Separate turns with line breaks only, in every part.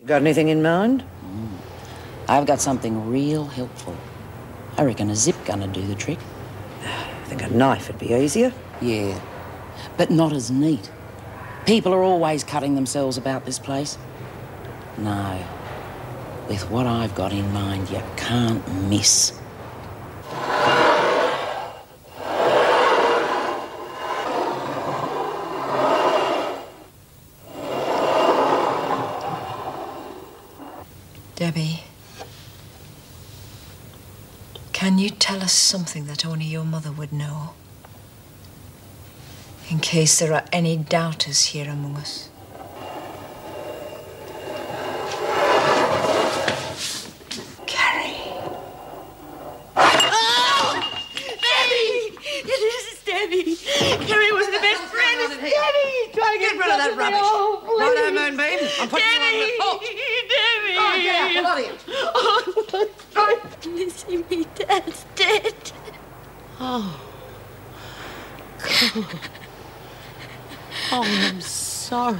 You got anything in mind? Mm.
I've got something real helpful. I reckon a zip gun'll do the trick.
I think a knife would be easier.
Yeah, but not as neat. People are always cutting themselves about this place. No, with what I've got in mind, you can't miss.
Debbie, can you tell us something that only your mother would know? In case there are any doubters here among us. Carrie.
Debbie! It is Debbie! Carrie was the best friend. It's Debbie! Try to get
rid of that rubbish.
Oh,
Right
please.
there, Moonbeam. I'm putting you on the... Oh,
Debbie!
oh, get out. What are you?
Oh, I'm missing me. Dad's dead.
Oh. Oh, I'm sorry.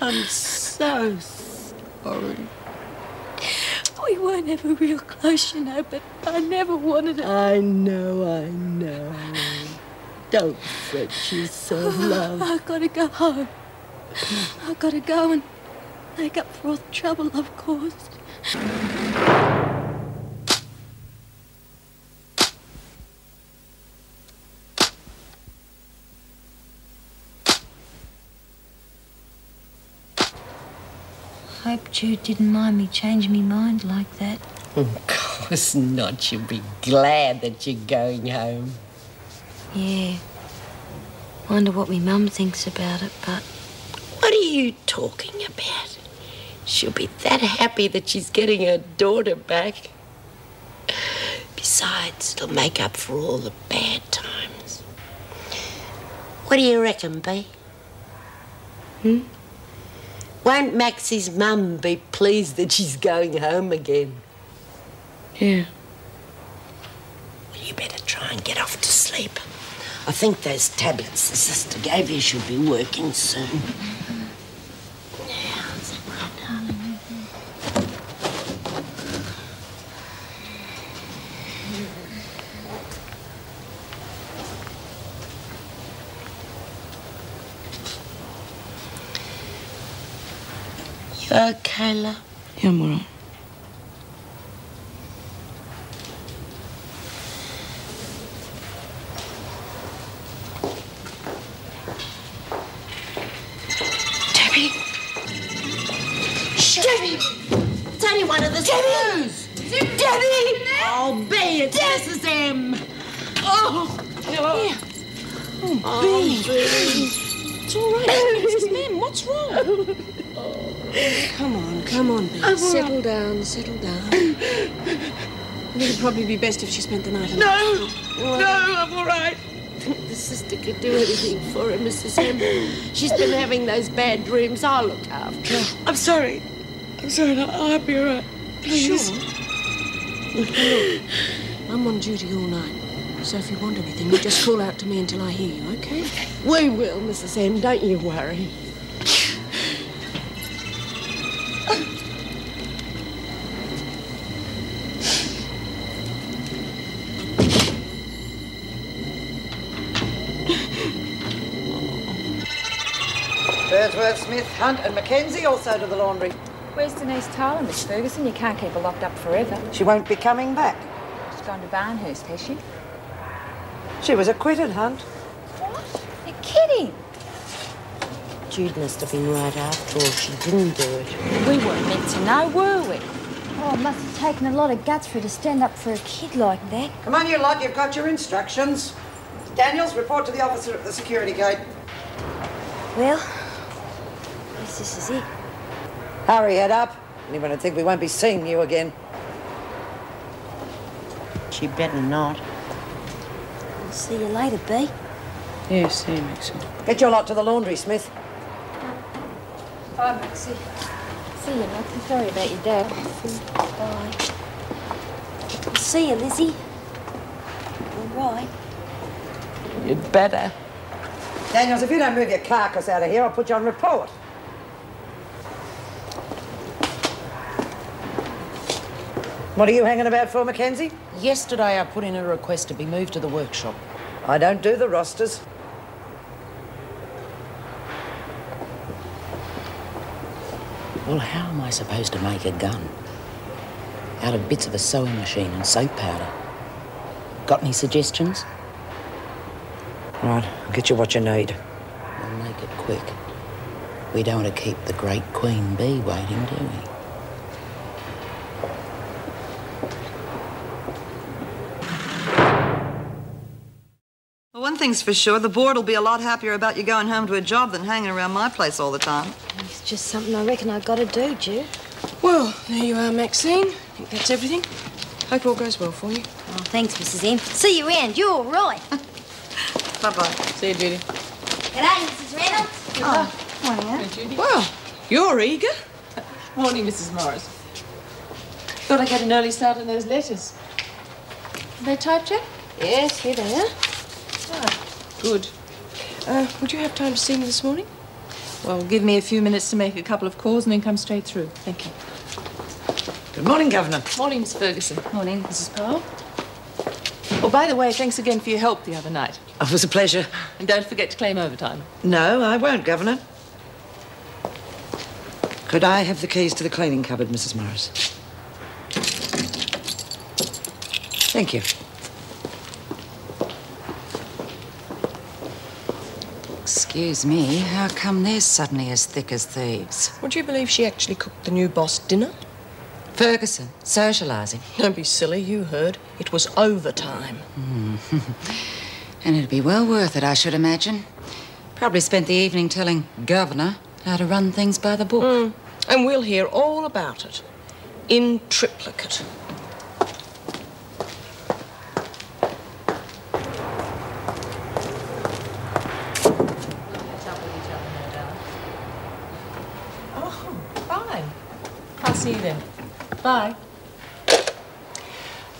I'm so sorry.
We weren't ever real close, you know, but I never wanted to.
I know, I know. Don't fret yourself, love.
I've got to go home. I've got to go and make up for all the trouble I've caused.
Hope Jude didn't mind me changing my mind like that.
Of course not. You'll be glad that you're going home.
Yeah. Wonder what me mum thinks about it, but
What are you talking about? She'll be that happy that she's getting her daughter back. Besides, it'll make up for all the bad times. What do you reckon, Bea? Hmm? Won't Maxie's mum be pleased that she's going home again?
Yeah.
Well, you better try and get off to sleep. I think those tablets the sister gave you should be working soon. You okay, love?
Yeah, I'm alright.
Debbie! Debbie! It's only one of the screws! Debbie! Oh, Bea, it's Mrs. M! Oh! Oh, oh Bea!
It's all right, Mrs. Mim. What's wrong? Come on, come on, Bea. Settle down, settle down. I think it'd probably be best if she spent the night.
No! No, I'm all right. The sister could do anything for her, Mrs. M. She's been having those bad dreams. I'll look after her. I'm sorry. I'm sorry. I'll, I'll be all right. Please. Sure.
Look, I'm on duty all night. So if you want anything, you just call out to me until I hear you, okay?
We will, Mrs. M. Don't you worry.
Birdsworth, Smith, Hunt and McKenzie also to the laundry.
Where's Denise Tyler, Miss Ferguson? You can't keep her locked up forever.
She won't be coming back.
She's gone to Barnhurst, has she?
She was acquitted, Hunt.
What? You're kidding.
Jude must have been right after all. She didn't do it.
We weren't meant to know, were we?
Oh, it must have taken a lot of guts for her to stand up for a kid like that.
Come on, you lot, you've got your instructions. Daniels, report to the officer at the security gate.
Well, I guess this is it.
Hurry, head up. Anyone would think we won't be seeing you again.
She better not.
I'll see you later, Bea.
Yeah, see you, Maxine.
Get your lot to the laundry, Smith.
Bye, Maxie.
See you, Maxie. Sorry about your dad. Bye. See you, Lizzie. All right.
You'd better.
Daniels, if you don't move your carcass out of here, I'll put you on report. What are you hanging about for, McKenzie?
Yesterday I put in a request to be moved to the workshop.
I don't do the rosters.
Well, how am I supposed to make a gun? Out of bits of a sewing machine and soap powder. Got any suggestions?
Right, I'll get you what you need.
We'll make it quick. We don't want to keep the great Queen Bee waiting, do we?
Thing's for sure, the board will be a lot happier about you going home to a job than hanging around my place all the time.
It's just something I reckon I've got to do, Ju.
Well, there you are, Maxine. I think that's everything. Hope all goes well for you.
Oh, thanks, Mrs. M. See you round. You're all right.
Bye-bye.
See you, Judy.
G'day, Mrs. Reynolds.
Good Oh, Judy. Well, you're eager.
Morning, Mrs. Morris. Thought I'd get an early start on those letters. Are they typed yet?
Yes, here they are. Ah, good. Uh, would you have time to see me this morning?
Well, give me a few minutes to make a couple of calls and then come straight through. Thank you.
Good morning, Governor.
Morning, Miss Ferguson. Morning, Mrs. Powell. Oh, by the way, thanks again for your help the other night.
It was a pleasure.
And don't forget to claim overtime.
No, I won't, Governor. Could I have the keys to the cleaning cupboard, Mrs. Morris? Thank you.
Excuse me, how come they're suddenly as thick as thieves?
Would you believe she actually cooked the new boss dinner?
Ferguson, socialising.
Don't be silly, you heard. It was overtime.
and it'd be well worth it, I should imagine. Probably spent the evening telling Governor how to run things by the book.
Mm. And we'll hear all about it. In triplicate.
Oh, fine. I'll see you then. Bye.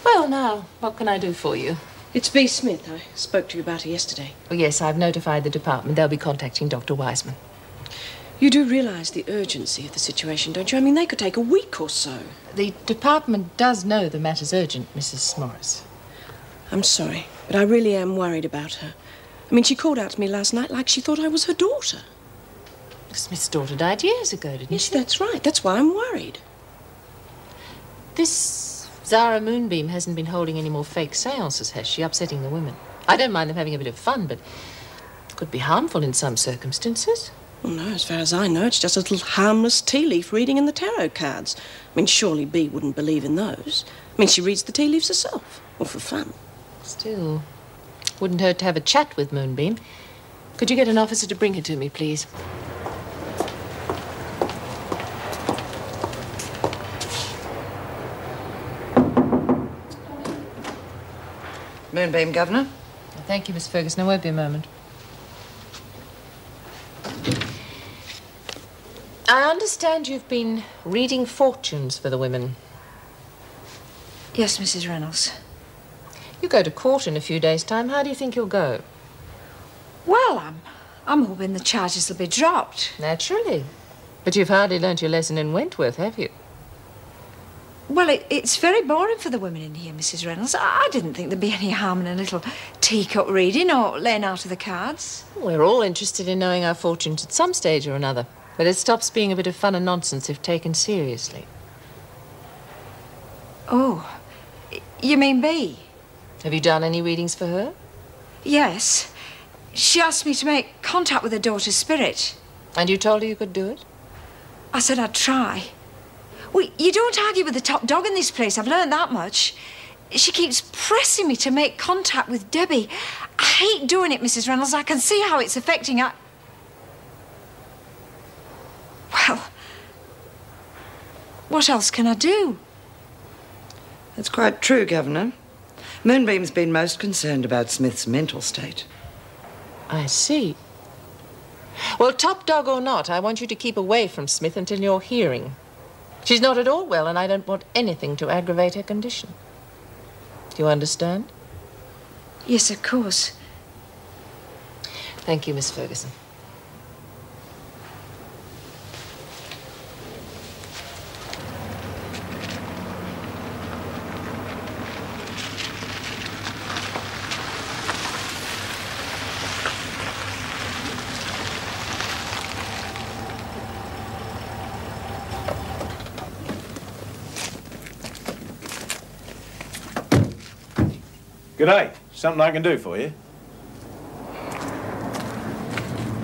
Well, now, what can I do for you?
It's Bea. Smith. I spoke to you about her yesterday.
Oh, yes, I've notified the department. They'll be contacting Dr. Wiseman.
You do realize the urgency of the situation, don't you? I mean, they could take a week or so.
The department does know the matter's urgent, Mrs. Morris.
I'm sorry, but I really am worried about her. I mean, she called out to me last night like she thought I was her daughter.
Smith's daughter died years ago, didn't
Yes,
she?
that's right. That's why I'm worried.
This Zara Moonbeam hasn't been holding any more fake seances, has she? Upsetting the women. I don't mind them having a bit of fun, but it could be harmful in some circumstances.
Well, no, as far as I know, it's just a little harmless tea leaf reading in the tarot cards. I mean, surely Bea wouldn't believe in those. I mean, she reads the tea leaves herself. Well, for fun.
Still, wouldn't hurt to have a chat with Moonbeam. Could you get an officer to bring her to me, please?
Moonbeam, Governor.
Thank you, Miss Ferguson. I won't be a moment. I understand you've been reading fortunes for the women.
Yes, Mrs. Reynolds.
You go to court in a few days' time. How do you think you'll go?
Well, I'm, I'm hoping the charges will be dropped.
Naturally. But you've hardly learnt your lesson in Wentworth, have you?
Well, it, it's very boring for the women in here, Mrs. Reynolds. I, I didn't think there'd be any harm in a little teacup reading or laying out of the cards.
We're all interested in knowing our fortunes at some stage or another. But it stops being a bit of fun and nonsense if taken seriously.
Oh, you mean Bea?
Have you done any readings for her?
Yes. She asked me to make contact with her daughter's spirit.
And you told her you could do it?
I said I'd try. Well, you don't argue with the top dog in this place. I've learned that much. She keeps pressing me to make contact with Debbie. I hate doing it, Mrs. Reynolds. I can see how it's affecting her. Well, what else can I do?
That's quite true, Governor. Moonbeam's been most concerned about Smith's mental state.
I see. Well, top dog or not, I want you to keep away from Smith until your hearing. She's not at all well, and I don't want anything to aggravate her condition. Do you understand?
Yes, of course.
Thank you, Miss Ferguson.
G'day. Something I can do for you?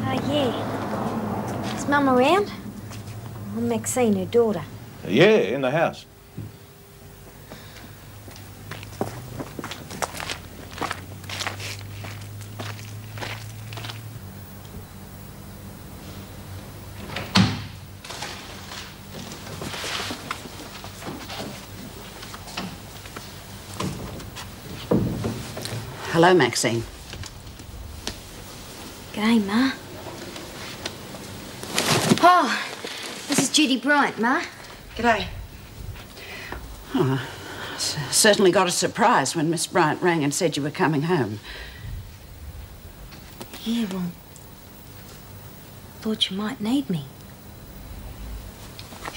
Uh, yeah. Is Mum around? I'm Maxine, her daughter.
Yeah, in the house.
Hello, Maxine.
G'day, Ma. Oh, this is Judy Bryant, Ma.
G'day. Oh, s- certainly got a surprise when Miss Bryant rang and said you were coming home.
Yeah, well, thought you might need me.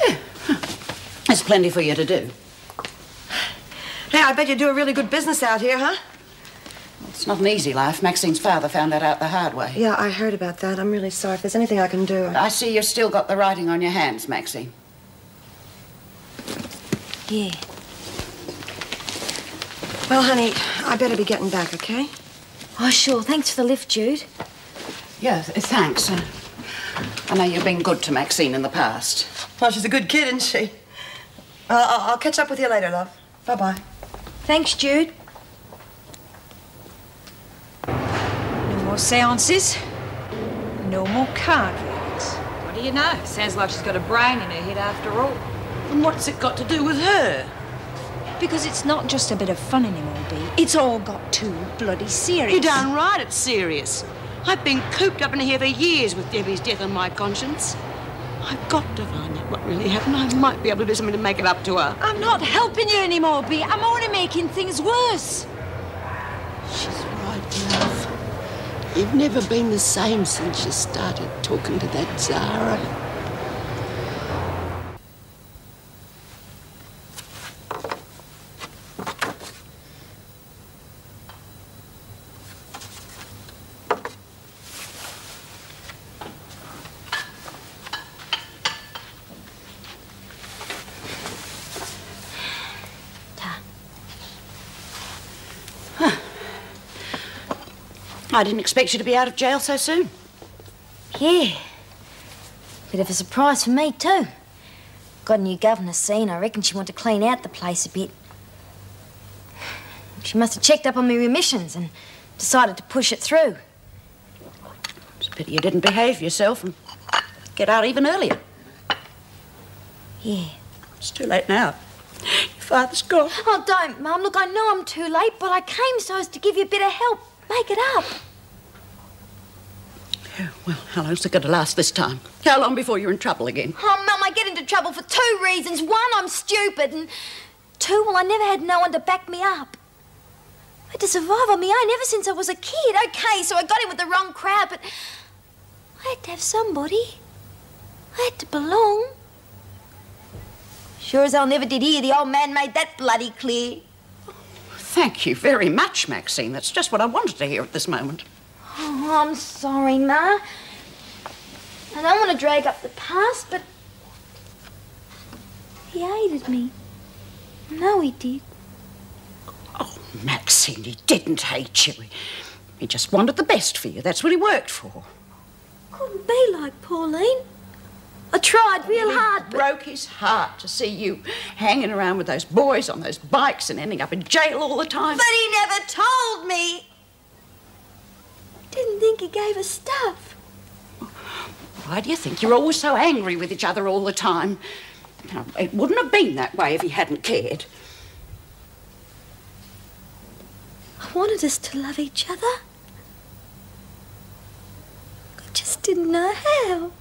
Yeah, There's plenty for you to do.
Hey, I bet you do a really good business out here, huh?
It's not an easy life. Maxine's father found that out the hard way.
Yeah, I heard about that. I'm really sorry. If there's anything I can do.
I see you've still got the writing on your hands, Maxine.
Yeah.
Well, honey, I better be getting back, okay?
Oh, sure. Thanks for the lift, Jude.
Yeah, th- thanks. Uh, I know you've been good to Maxine in the past.
Well, she's a good kid, isn't she? Uh, I'll I'll catch up with you later, love. Bye bye.
Thanks, Jude. More seances. No more card readings. What do you know? Sounds like she's got a brain in her head after all.
And what's it got to do with her?
Because it's not just a bit of fun anymore, Bea. It's all got too bloody serious.
You're darn right it's serious. I've been cooped up in here for years with Debbie's death on my conscience. I've got to find out what really happened. I might be able to do something to make it up to her.
I'm not helping you anymore, Bea. I'm only making things worse.
She's right, love. You've never been the same since you started talking to that Zara.
I didn't expect you to be out of jail so soon.
Yeah. Bit of a surprise for me, too. Got a new governor seen. I reckon she wanted to clean out the place a bit. She must have checked up on my remissions and decided to push it through.
It's a pity you didn't behave yourself and get out even earlier.
Yeah.
It's too late now. Your father's gone.
Oh, don't, Mum. Look, I know I'm too late, but I came so as to give you a bit of help. Make it up.
Well, how long's it going to last this time? How long before you're in trouble again?
Oh, Mum, I get into trouble for two reasons. One, I'm stupid, and two, well, I never had no one to back me up. I had to survive on my own eh, ever since I was a kid. Okay, so I got in with the wrong crowd, but I had to have somebody. I had to belong. Sure as hell never did hear the old man made that bloody clear.
Thank you very much, Maxine. That's just what I wanted to hear at this moment.
Oh, I'm sorry, Ma. I don't want to drag up the past, but he hated me. No, he did.
Oh, Maxine, he didn't hate you. He just wanted the best for you. That's what he worked for.
Couldn't be like Pauline. I tried real hard, but
broke his heart to see you hanging around with those boys on those bikes and ending up in jail all the time.
But he never told me. Didn't think he gave us stuff.
Why do you think you're always so angry with each other all the time? Now, it wouldn't have been that way if he hadn't cared.
I wanted us to love each other. I just didn't know how.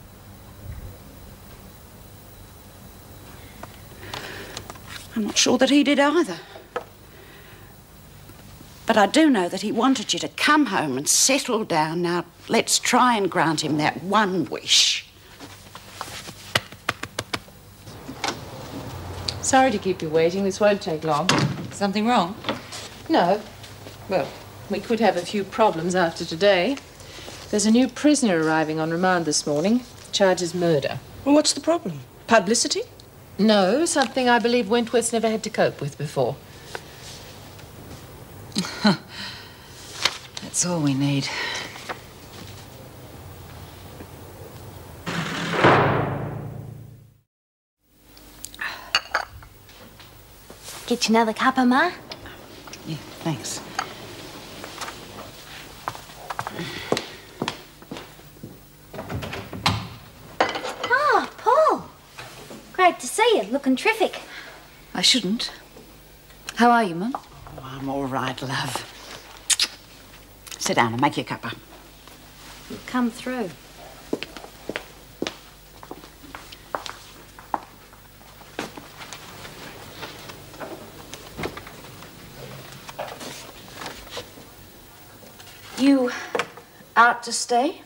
I'm not sure that he did either. But I do know that he wanted you to come home and settle down. Now, let's try and grant him that one wish.
Sorry to keep you waiting. This won't take long.
Something wrong?
No. Well, we could have a few problems after today. There's a new prisoner arriving on remand this morning. Charges murder.
Well, what's the problem? Publicity?
No, something I believe Wentworth's never had to cope with before.
That's all we need.
Get you another cuppa, Ma?
Yeah, thanks.
Oh, Paul. Great to see you. Looking terrific.
I shouldn't. How are you, Mum?
I'm all right, love. Sit down and make your cuppa.
Come through.
You out to stay?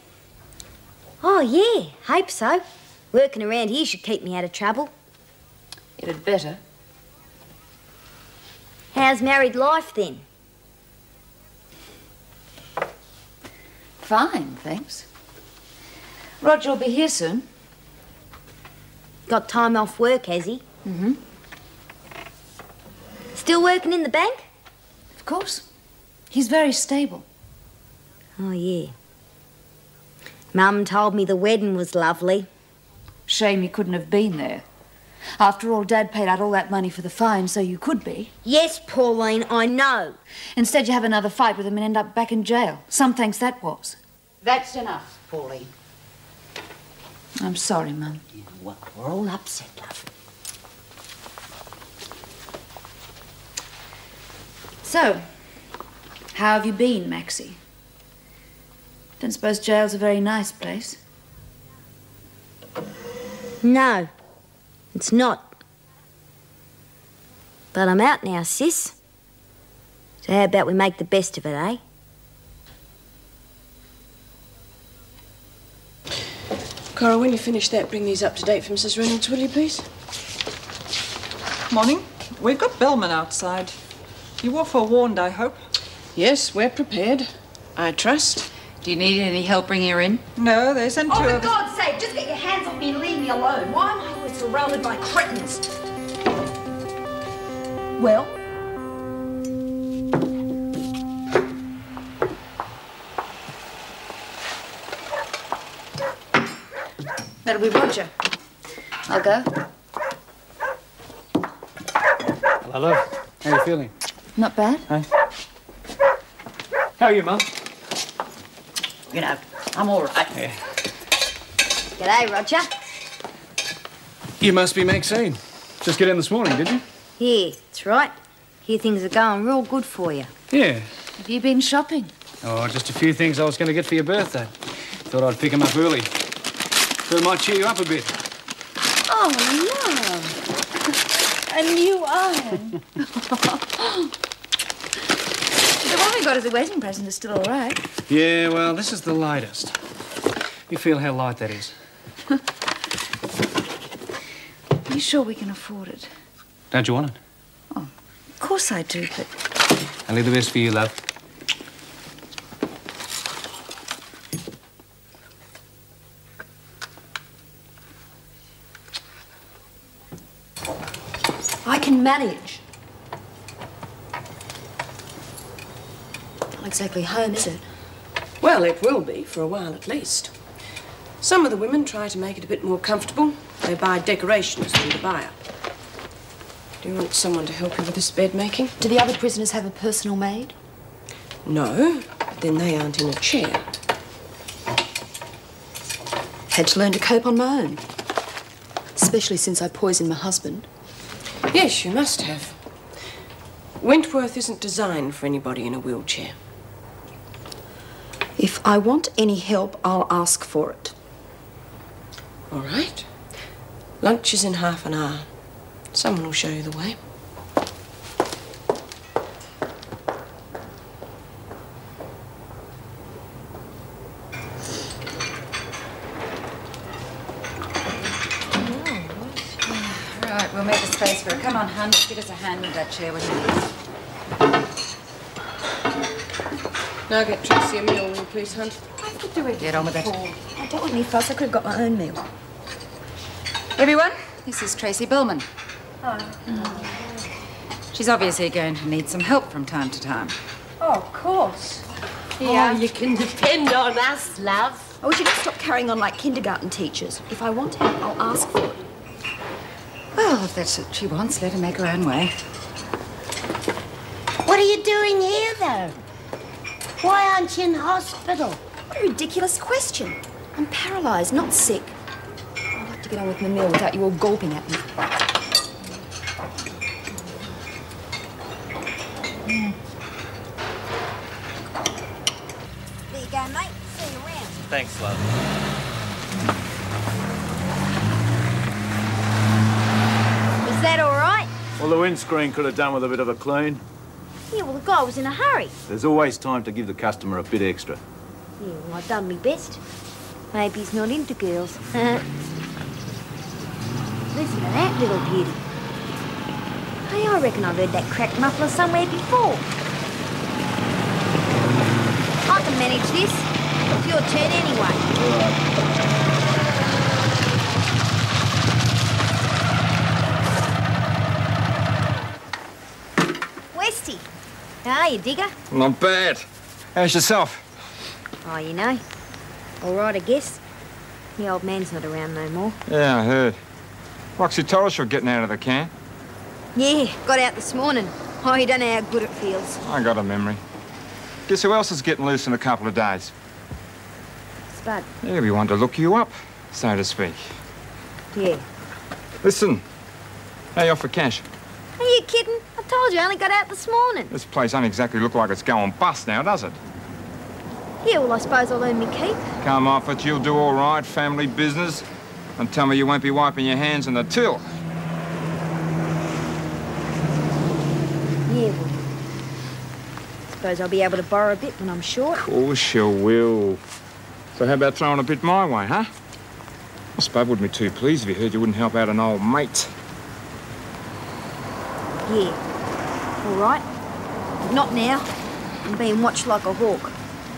Oh, yeah. Hope so. Working around here should keep me out of trouble.
It had better.
How's married life then?
Fine, thanks. Roger will be here soon.
Got time off work, has he?
Mm-hmm.
Still working in the bank?
Of course. He's very stable.
Oh, yeah. Mum told me the wedding was lovely.
Shame he couldn't have been there. After all, Dad paid out all that money for the fine, so you could be.
Yes, Pauline, I know.
Instead, you have another fight with him and end up back in jail. Some thinks that was.
That's enough, Pauline.
I'm sorry, Mum.
Yeah, well, we're all upset, love.
So, how have you been, Maxie? Don't suppose jail's a very nice place.
No, it's not. But I'm out now, sis. So how about we make the best of it, eh?
Cora, when you finish that, bring these up to date for Mrs. Reynolds, will you, please?
Morning. We've got bellman outside. You were forewarned, I hope.
Yes, we're prepared. I trust.
Do you need any help bringing her in?
No, they sent two
Oh, for
of.
God's sake, just get your hands off me and leave me alone. Why am I always surrounded by cretins? Well?
That'll be Roger. I'll go.
Hello. How you feeling?
Not bad.
Hey? How are you, Mum?
You know, I'm all right.
Yeah.
G'day, Roger.
You must be Maxine. Just get in this morning, did you?
Yeah, that's right. Here things are going real good for you.
Yeah.
Have you been shopping?
Oh, just a few things I was going to get for your birthday. Thought I'd pick 'em up early. So it might cheer you up a bit.
Oh, love. A new iron. the one we got as a wedding present is still all right.
Yeah, well, this is the lightest. You feel how light that is?
Are you sure we can afford it?
Don't you want it?
Oh, of course I do, but
I'll leave the best for you, love.
I can manage.
Not exactly home, is it? Well, it will be, for a while at least. Some of the women try to make it a bit more comfortable. They buy decorations from the buyer. Do you want someone to help you with this bed making?
Do the other prisoners have a personal maid?
No, but then they aren't in a chair.
Had to learn to cope on my own. Especially since I poisoned my husband.
Yes, you must have. Wentworth isn't designed for anybody in a wheelchair.
If I want any help, I'll ask for it.
All right. Lunch is in half an hour. Someone will show you the way.
Right, we'll make a space for her. Come on, hun. Give us a hand with that chair, will you?
Now get Tracy a meal, will you please, hun?
I could do it.
Get on with it.
I don't want any fuss. I could have got my own meal.
Everyone, this is Tracy Billman. She's obviously going to need some help from time to time.
Oh, of course.
Oh, you can depend on us, love.
Oh, we should stop carrying on like kindergarten teachers. If I want help, I'll ask for it.
Well, if that's what she wants, let her make her own way.
What are you doing here, though? Why aren't you in hospital?
What a ridiculous question. I'm paralysed, not sick. I'd like to get on with my meal without you all gulping at me.
There you go, mate. See you around.
Thanks, love.
Was that all right?
Well, the windscreen could have done with a bit of a clean.
Yeah, well, the guy was in a hurry.
There's always time to give the customer a bit extra.
Yeah, well, I've done my best. Maybe he's not into girls. Listen to that little beauty. Hey, I reckon I've heard that cracked muffler somewhere before. I can manage this. It's your turn anyway. Westy. How are you, digger?
Not bad. How's yourself?
Oh, you know. All right, I guess. The old man's not around no more.
Yeah, I heard. Roxy told us you're getting out of the camp.
Yeah, got out this morning. Oh, you don't know how good it feels.
I got a memory. Guess who else is getting loose in a couple of days?
Spud.
Yeah, we want to look you up, so to speak.
Yeah.
Listen, how you off for cash?
Are you kidding? I told you I only got out this morning.
This place don't exactly look like it's going bust now, does it?
Yeah, well, I suppose I'll earn me keep.
Come off it, you'll do all right, family business. And tell me you won't be wiping your hands in the till.
Yeah, well. Suppose I'll be able to borrow a bit when I'm short.
Of course you will. So how about throwing a bit my way, huh? Well, Spud wouldn't be too pleased if he heard you wouldn't help out an old mate.
Yeah. All right. But not now. I'm being watched like a hawk.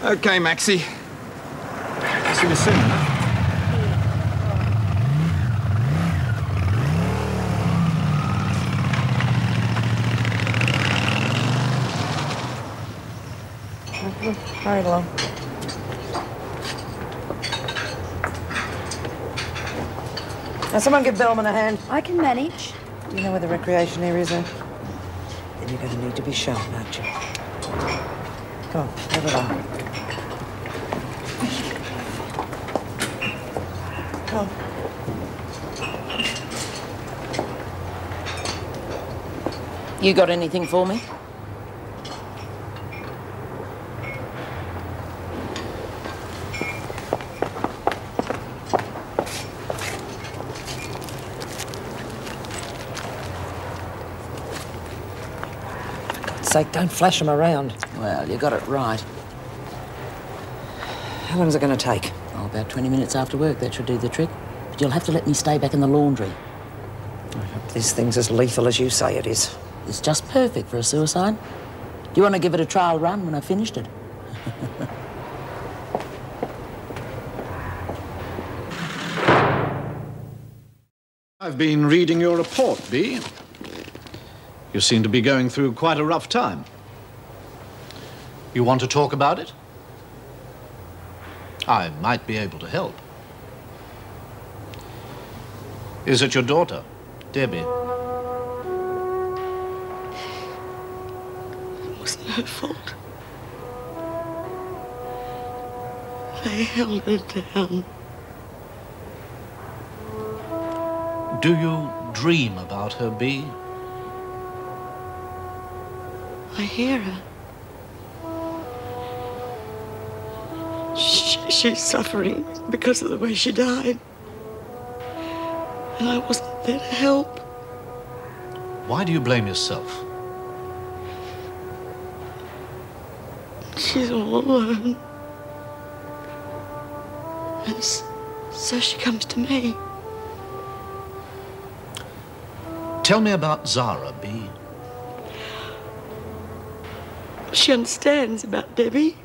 Okay, Maxie. See you soon,
Hurry along. Now, someone give Bellman a hand.
I can manage.
Do you know where the recreation areas are? Eh? Then you're going to need to be sharp, aren't you? Come on, move along. Come on.
You got anything for me?
Sake, don't flash them around.
Well, you got it right.
How long is it going to take?
Oh, about 20 minutes after work, that should do the trick. But you'll have to let me stay back in the laundry.
I hope this thing's as lethal as you say it is.
It's just perfect for a suicide. Do you want to give it a trial run when I've finished it?
I've been reading your report, Bea. You seem to be going through quite a rough time. You want to talk about it? I might be able to help. Is it your daughter, Debbie?
It wasn't her fault. They held her down.
Do you dream about her, Bea?
I hear her. She, she's suffering because of the way she died. And I wasn't there to help.
Why do you blame yourself?
She's all alone. And so she comes to me.
Tell me about Zara, Bea.
She understands about Debbie.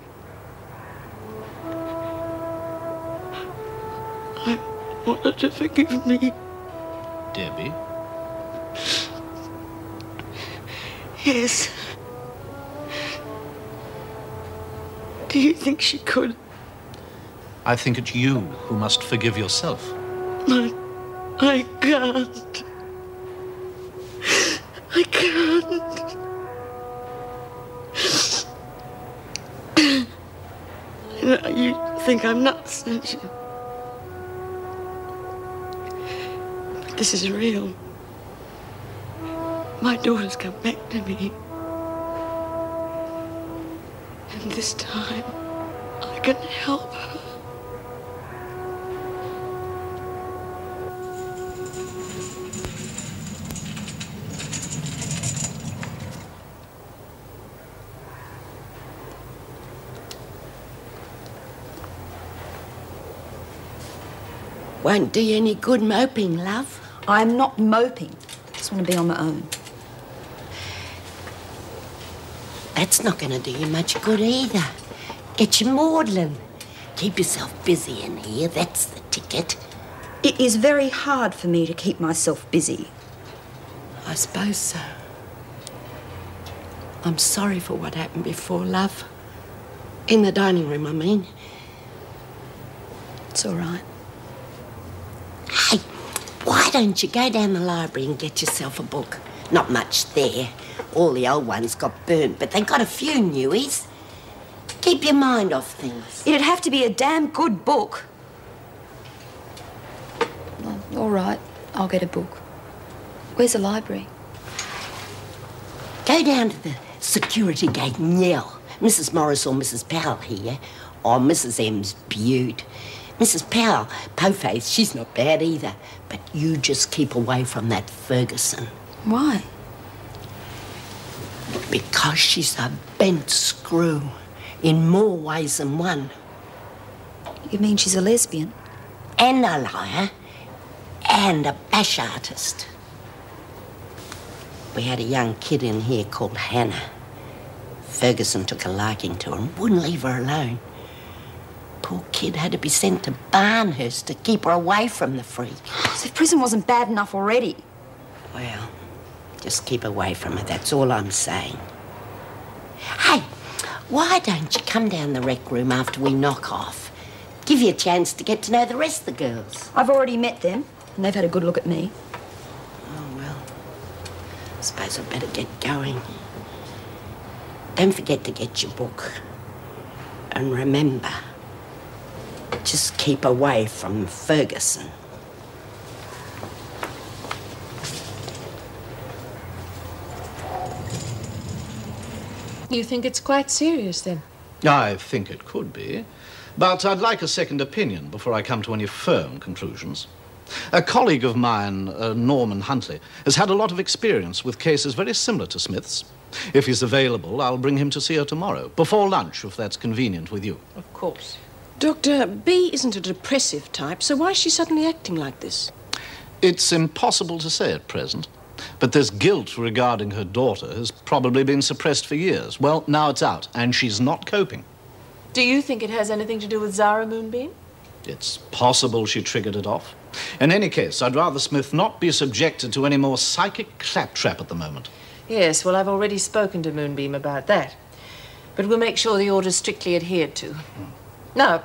I want her to forgive me.
Debbie?
Yes. Do you think she could?
I think it's you who must forgive yourself.
I, I can't. I can't. Think I'm nuts, don't you? But this is real. My daughter's come back to me. And this time, I can help her.
Won't do you any good moping, love.
I'm not moping. I just want to be on my own.
That's not going to do you much good either. Get you maudlin. Keep yourself busy in here. That's the ticket.
It is very hard for me to keep myself busy.
I suppose so. I'm sorry for what happened before, love. In the dining room, I mean.
It's all right.
Why don't you go down the library and get yourself a book? Not much there. All the old ones got burnt, but they got a few newies. Keep your mind off things.
It'd have to be a damn good book. Well, all right, I'll get a book. Where's the library?
Go down to the security gate and yell. Mrs. Morris or Mrs. Powell here. Or Mrs. M's beaut. Mrs. Powell, po-face, she's not bad either. But you just keep away from that Ferguson.
Why?
Because she's a bent screw. In more ways than one.
You mean she's a lesbian?
And a liar. And a bash artist. We had a young kid in here called Hannah. Ferguson took a liking to her and wouldn't leave her alone. Poor kid had to be sent to Barnhurst to keep her away from the freak.
As if prison wasn't bad enough already.
Well, just keep away from her, that's all I'm saying. Hey, why don't you come down the rec room after we knock off? Give you a chance to get to know the rest of the girls.
I've already met them, and they've had a good look at me.
Oh, well. I suppose I'd better get going. Don't forget to get your book. And remember, just keep away from Ferguson.
You think it's quite serious then?
I think it could be. But I'd like a second opinion before I come to any firm conclusions. A colleague of mine, uh, Norman Huntley, has had a lot of experience with cases very similar to Smith's. If he's available, I'll bring him to see her tomorrow, before lunch, if that's convenient with you.
Of course. Doctor, Bea isn't a depressive type, so why is she suddenly acting like this?
It's impossible to say at present. But this guilt regarding her daughter has probably been suppressed for years. Well, now it's out, and she's not coping.
Do you think it has anything to do with Zara Moonbeam?
It's possible she triggered it off. In any case, I'd rather Smith not be subjected to any more psychic claptrap at the moment.
Yes, well, I've already spoken to Moonbeam about that. But we'll make sure the order's strictly adhered to. Hmm. Now,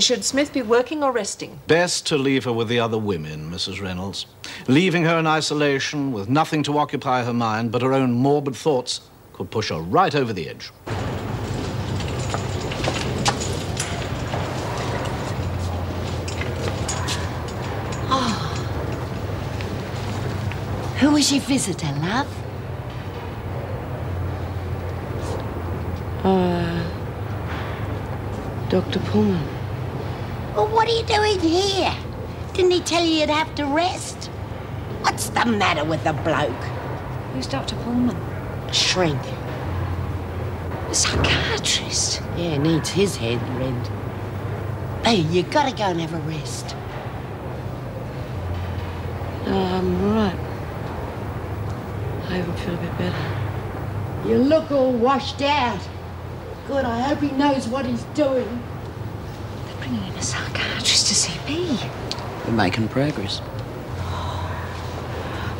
should Smith be working or resting?
Best to leave her with the other women, Mrs. Reynolds. Leaving her in isolation with nothing to occupy her mind but her own morbid thoughts could push her right over the edge.
Oh. Who was your visitor, love?
Uh, Dr. Pullman.
Well, what are you doing here? Didn't he tell you you'd have to rest? What's the matter with the bloke?
Who's Dr. Pullman?
A Shrink.
A psychiatrist.
Yeah, needs his head read. Hey, you gotta go and have a rest.
No, I'm all right. I even feel a bit better.
You look all washed out. Good, I hope he knows what he's doing.
They're bringing in a psychiatrist to see me.
We're making progress.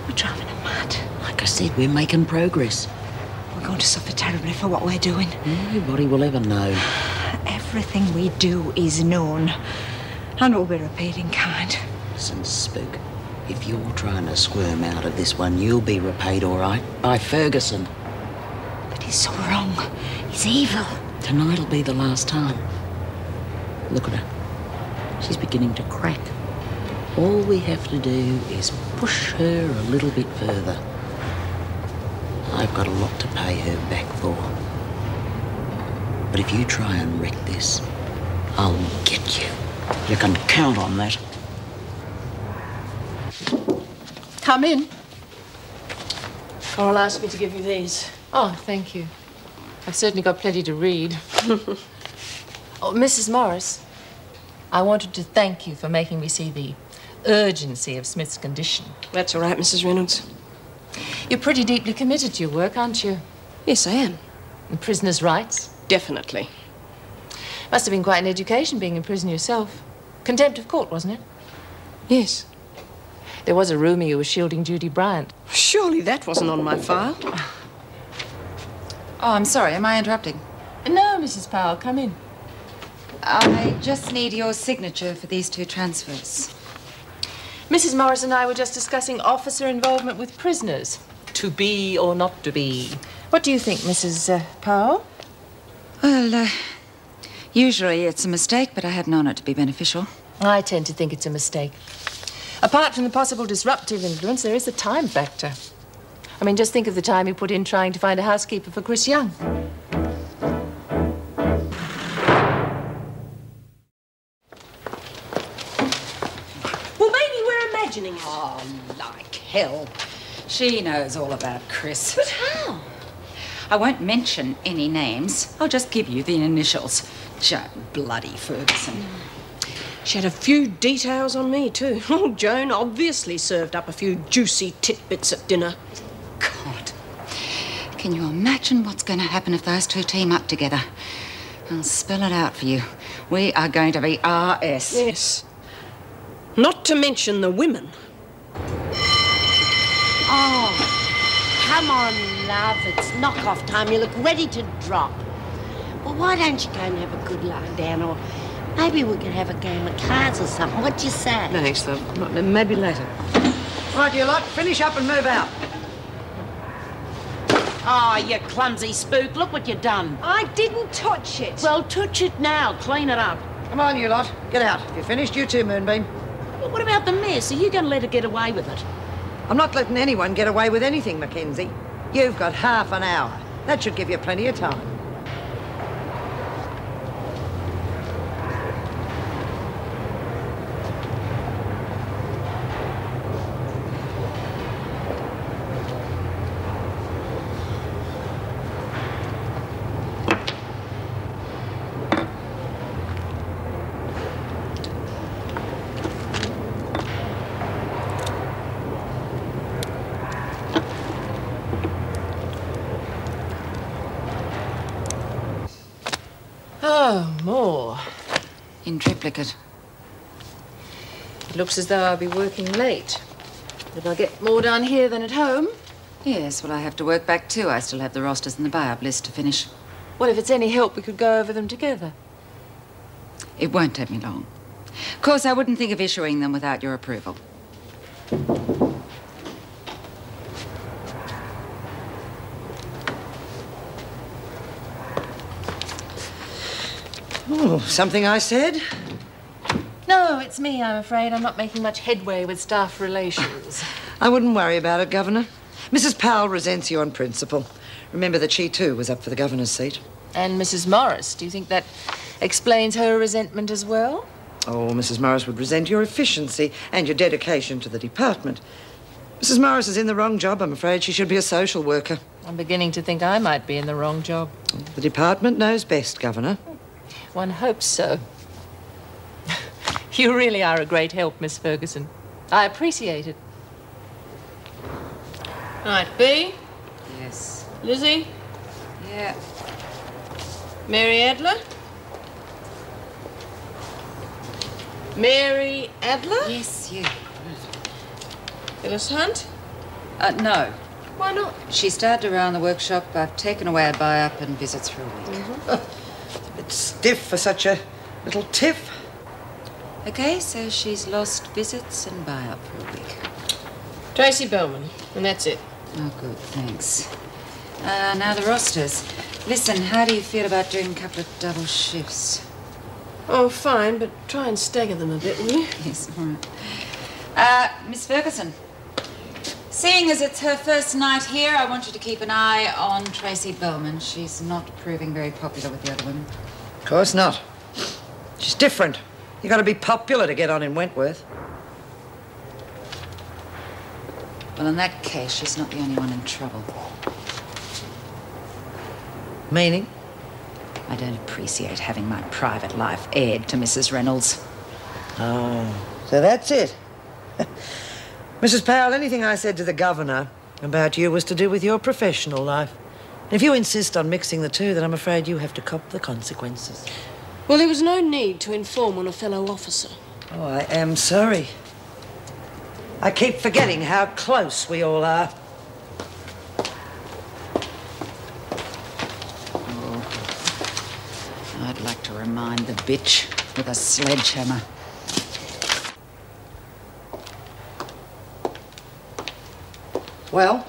We're driving a mad.
Like I said, we're making progress.
We're going to suffer terribly for what we're doing.
Nobody will ever know.
Everything we do is known. And we'll be repaid in kind.
Listen, Spook. If you're trying to squirm out of this one, you'll be repaid all right by Ferguson.
But he's so wrong. He's evil.
Tonight'll be the last time. Look at her. She's beginning to crack. All we have to do is push her a little bit further. I've got a lot to pay her back for. But if you try and wreck this, I'll get you. You can count on that.
Come in.
Coral asked me to give you these.
Oh, thank you. I've certainly got plenty to read. oh, Mrs. Morris, I wanted to thank you for making me see the urgency of Smith's condition.
That's all right, Mrs. Reynolds.
You're pretty deeply committed to your work, aren't you?
Yes, I am.
And prisoners' rights?
Definitely.
Must have been quite an education being in prison yourself. Contempt of court, wasn't it?
Yes.
There was a rumour you were shielding Judy Bryant.
Surely that wasn't on my file.
Oh, I'm sorry. Am I interrupting?
No, Mrs. Powell, come in.
I just need your signature for these two transfers.
Mrs. Morris and I were just discussing officer involvement with prisoners. To be or not to be. What do you think, Mrs. Uh, Powell?
Well, uh, usually it's a mistake, but I had known it to be beneficial.
I tend to think it's a mistake. Apart from the possible disruptive influence, there is the time factor. I mean, just think of the time you put in trying to find a housekeeper for Chris Young.
Well, maybe we're imagining it.
Oh, like hell. She knows all about Chris.
But how?
I won't mention any names. I'll just give you the initials. Joan Bloody Ferguson.
She had a few details on me, too. Oh, Joan obviously served up a few juicy titbits at dinner.
God. Can you imagine what's going to happen if those two team up together? I'll spell it out for you. We are going to be RS.
Yes. Not to mention the women.
Oh, come on, love. It's knock-off time. You look ready to drop. Well, why don't you go and have a good lie down, or maybe we could have a game of cards or something. What do you say?
No, Thanks, love. Not- Maybe later.
Right, you lot, finish up and move out.
Oh, you clumsy spook. Look what you've done.
I didn't touch it.
Well, touch it now. Clean it up.
Come on, you lot. Get out. If you finished, you too, Moonbeam.
Well, what about the mess? Are you going to let her get away with it?
I'm not letting anyone get away with anything, McKenzie. You've got half an hour. That should give you plenty of time.
Oh, more.
In triplicate.
It looks as though I'll be working late. Did I get more done here than at home?
Yes, well, I have to work back too. I still have the rosters and the buy-up list to finish.
Well, if it's any help, we could go over them together.
It won't take me long. Of course, I wouldn't think of issuing them without your approval.
Oh, something I said?
No, it's me, I'm afraid. I'm not making much headway with staff relations.
I wouldn't worry about it, Governor. Mrs. Powell resents you on principle. Remember that she, too, was up for the governor's seat.
and Mrs. Morris, do you think that explains her resentment as well?
Oh, Mrs. Morris would resent your efficiency and your dedication to the department. Mrs. Morris is in the wrong job, I'm afraid. She should be a social worker.
I'm beginning to think I might be in the wrong job.
The department knows best, Governor.
One hopes so. you really are a great help, Miss Ferguson. I appreciate it.
Right, Bea,
Yes.
Lizzie,
Yeah.
Mary Adler. Mary Adler?
Yes, you.
Phyllis Hunt?
Uh, no.
Why not?
She started around the workshop. I've taken away a buy-up and visits for a week.
The bit stiff for such a little tiff.
Okay, so she's lost visits and buy-up for a week.
Tracy Bowman, and that's it.
Oh, good, thanks. Uh, now the rosters. Listen, how do you feel about doing a couple of double shifts?
Oh, fine, but try and stagger them a bit, will you?
Yes, all right. Uh, Miss Ferguson, seeing as it's her first night here, I want you to keep an eye on Tracy Bowman. She's not proving very popular with the other women.
Of course not. She's different. You got to be popular to get on in Wentworth.
Well, in that case, she's not the only one in trouble.
Meaning?
I don't appreciate having my private life aired to Mrs. Reynolds.
Oh, so that's it. Mrs. Powell, anything I said to the governor about you was to do with your professional life. If you insist on mixing the two, then I'm afraid you have to cop the consequences.
Well, there was no need to inform on a fellow officer.
Oh, I am sorry. I keep forgetting how close we all are.
Oh, I'd like to remind the bitch with a sledgehammer.
Well?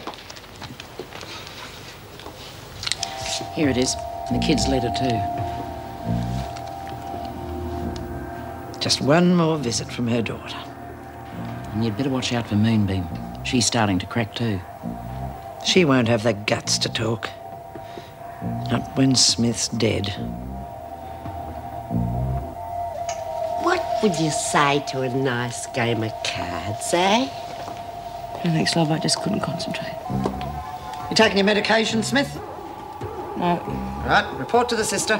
Here it is. The kid's letter, too.
Just one more visit from her daughter.
And you'd better watch out for Moonbeam. She's starting to crack, too.
She won't have the guts to talk. Not when Smith's dead.
What would you say to a nice game of cards, eh?
Relax, love, I just couldn't concentrate.
You taking your medication, Smith?
No.
Right, report to the sister.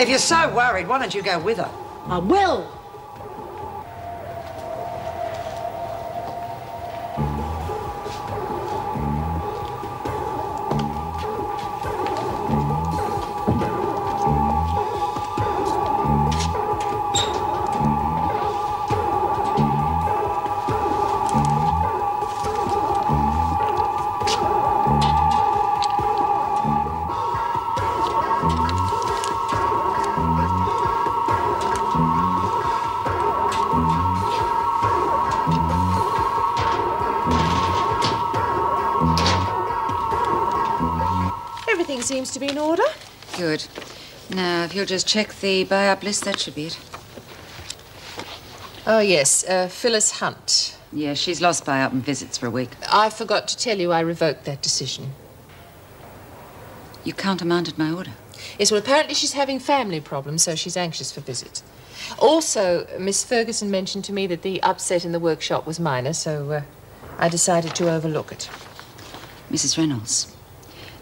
If you're so worried, why don't you go with her?
I will.
If you'll just check the buy-up list, that should be it.
Oh, yes, uh, Phyllis Hunt.
Yeah, she's lost buy-up and visits for a week.
I forgot to tell you I revoked that decision.
You countermanded my order.
Yes, well, apparently she's having family problems, so she's anxious for visits. Also, Miss Ferguson mentioned to me that the upset in the workshop was minor, so uh, I decided to overlook it.
Mrs. Reynolds,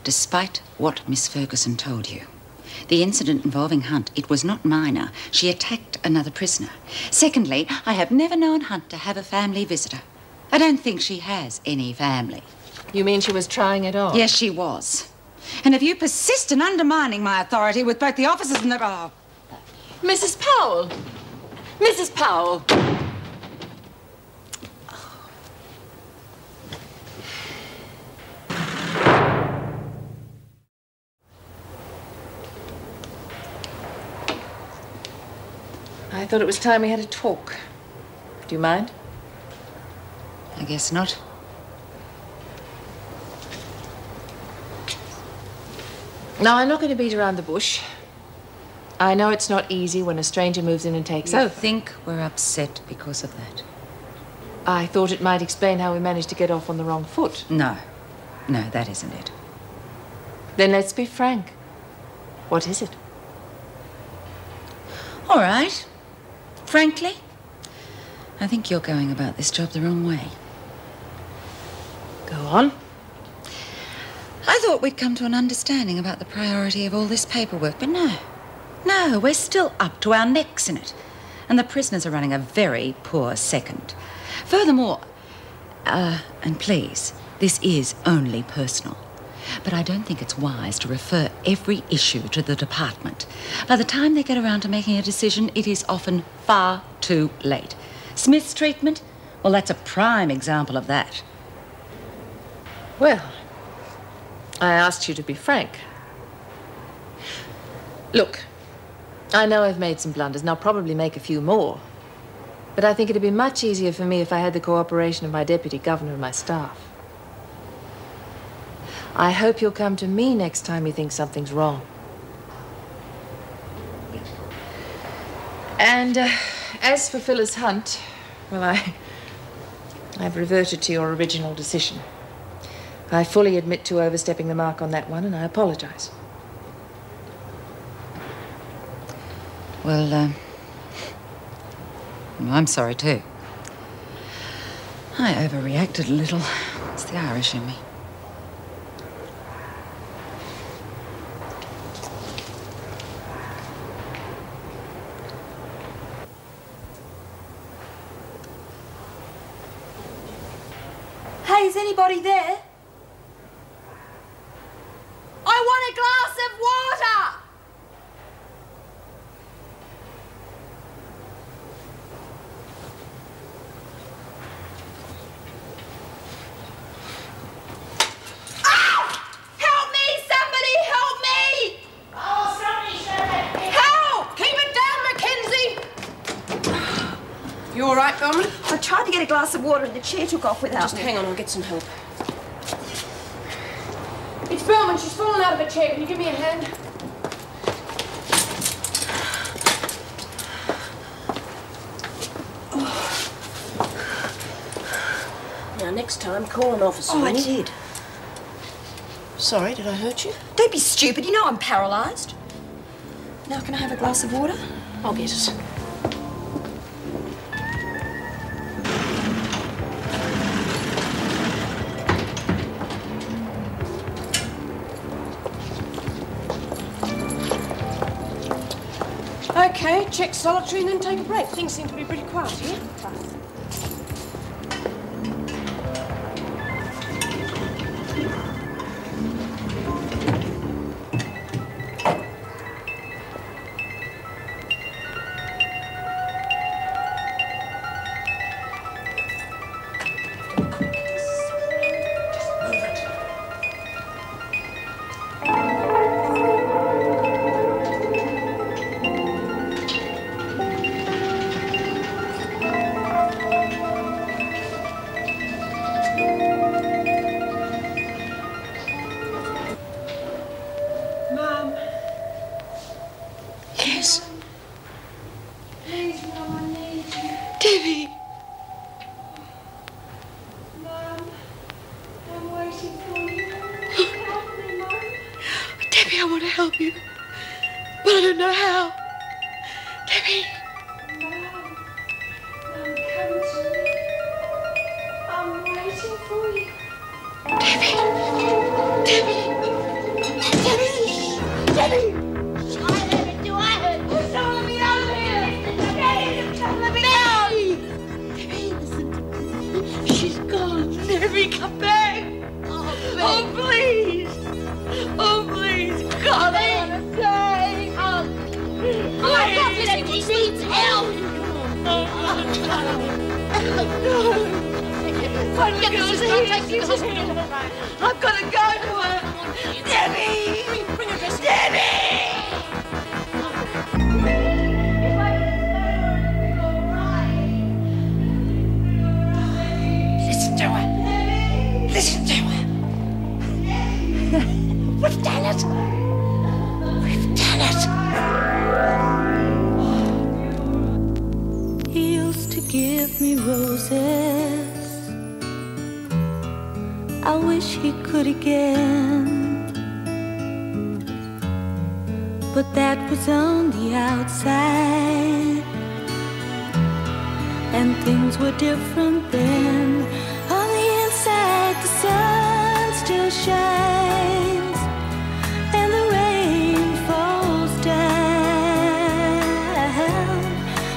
despite what Miss Ferguson told you, the incident involving Hunt, it was not minor. She attacked another prisoner. Secondly, I have never known Hunt to have a family visitor. I don't think she has any family.
You mean she was trying it on?
Yes, she was. And if you persist in undermining my authority with both the officers and the... Oh,
Mrs. Powell! Mrs. Powell! Thought it was time we had a talk. Do you mind?
I guess not.
Now, I'm not going to beat around the bush. I know it's not easy when a stranger moves in and takes
You
over.
think we're upset because of that?
I thought it might explain how we managed to get off on the wrong foot.
No. No, that isn't it.
Then let's be frank. What is it?
All right. Frankly, I think you're going about this job the wrong way.
Go on.
I thought we'd come to an understanding about the priority of all this paperwork, but no. No, we're still up to our necks in it. And the prisoners are running a very poor second. Furthermore, uh, and please, this is only personal. But I don't think it's wise to refer every issue to the department. By the time they get around to making a decision, it is often far too late. Smith's treatment? Well, that's a prime example of that.
Well, I asked you to be frank. Look, I know I've made some blunders, and I'll probably make a few more. But I think it'd be much easier for me if I had the cooperation of my deputy governor and my staff. I hope you'll come to me next time you think something's wrong. And uh, as for Phyllis Hunt, well, I. I've reverted to your original decision. I fully admit to overstepping the mark on that one, and I apologize.
Well, uh, I'm sorry too. I overreacted a little. It's the Irish in me.
Anybody there? I want a glass of water! Ah! Help me! Somebody help me! Oh, somebody Help! Keep it down, McKenzie!
You all right, Bellman?
I tried to get a glass of water and the chair took off without
Just
me.
hang on, I'll get some help.
It's Bellman. She's fallen out of a chair. Can you give me a hand?
Now, next time, call an officer.
Oh, I
you?
did.
Sorry, did I hurt you?
Don't be stupid. You know I'm paralysed. Now, can I have a glass of water?
I'll get it. Check solitary and then take a break. Things seem to be pretty quiet here.
Me
roses. I wish he could again. But that was on the outside. And things were different then. On the inside, the sun still shines. And the rain falls down.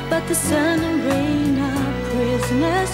But the sun and rain are